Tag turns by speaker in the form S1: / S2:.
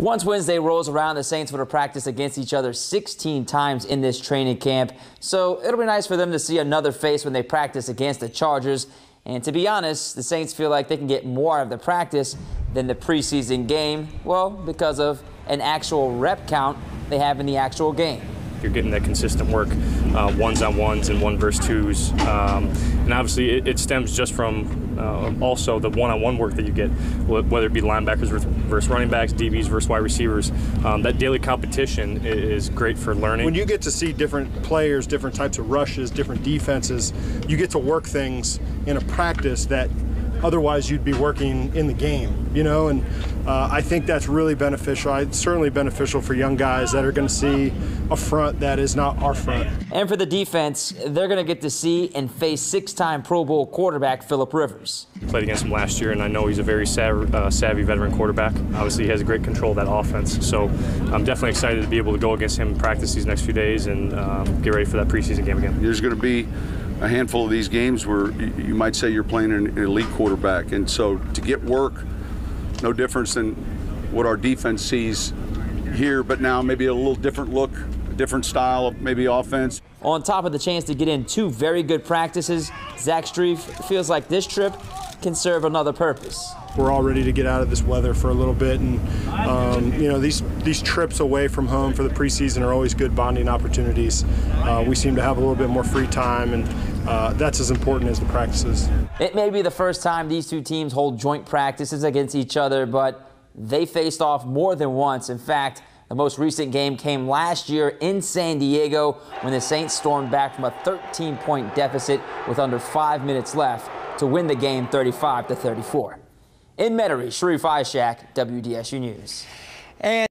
S1: Once Wednesday rolls around, the Saints would have practiced against each other 16 times in this training camp. So it'll be nice for them to see another face when they practice against the Chargers. And to be honest, the Saints feel like they can get more out of the practice than the preseason game. Well, because of an actual rep count they have in the actual game.
S2: You're getting that consistent work, uh, ones on ones and one versus twos. Um, and obviously, it, it, stems just from uh, also the one on one work that you get, whether it be linebackers versus running backs, DBs versus wide receivers. Um, that daily competition is great for learning.
S3: When you get to see different players, different types of rushes, different defenses, you get to work things in a practice that otherwise you'd be working in the game, you know, and uh, I think that's really beneficial. It's certainly beneficial for young guys that are going to see a front that is not our front.
S1: And for the defense, they're going to get to see and face six-time Pro Bowl quarterback Philip Rivers.
S2: Played against him last year, and I know he's a very savvy, uh, savvy veteran quarterback. Obviously, he has a great control of that offense. So I'm definitely excited to be able to go against him and practice these next few days and um, get ready for that preseason game again.
S4: There's going to be a handful of these games where you might say you're playing an elite quarterback. And so to get work, no difference than what our defense sees here, but now maybe a little different look, a different style of maybe offense.
S1: On top of the chance to get in two very good practices, Zach Strief feels like this trip can serve another purpose
S3: we're all ready to get out of this weather for a little bit. And um, you know, these these trips away from home for the preseason are always good bonding opportunities. Uh, we seem to have a little bit more free time, and uh, that's as important as the practices.
S1: It may be the first time these two teams hold joint practices against each other, but they faced off more than once. In fact. The most recent game came last year in San Diego when the Saints stormed back from a 13 point deficit with under five minutes left to win the game 35 to 34. In Metairie, Sharif Ishaq, WDSU News. And